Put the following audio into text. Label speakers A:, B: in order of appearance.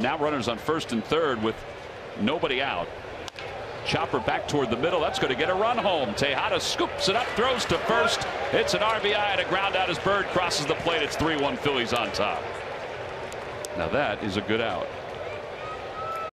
A: Now runners on first and third with nobody out. Chopper back toward the middle. That's going to get a run home. Tejada scoops it up, throws to first. It's an RBI and a ground out as Byrd crosses the plate. It's 3 1 Phillies on top. Now that is a good out.